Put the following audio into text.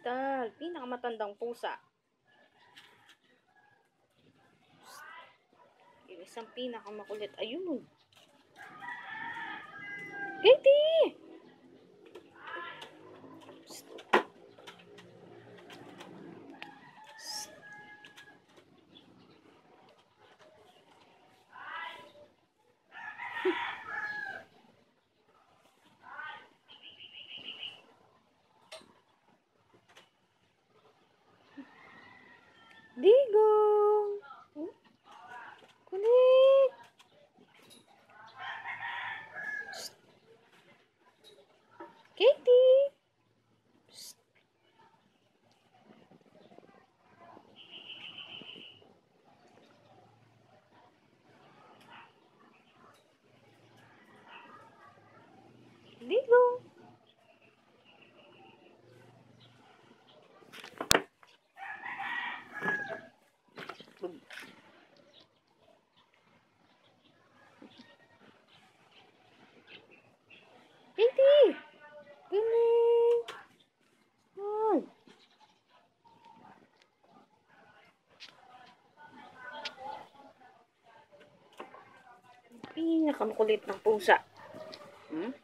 Crystal, pinakamatandang pusa. Yung isang pinakamakulit. Ayun. Katie! Digo! Oh, Kulit! Psst. Katie! Psst. Digo! Pinakamukulit ng pusa. Hmm?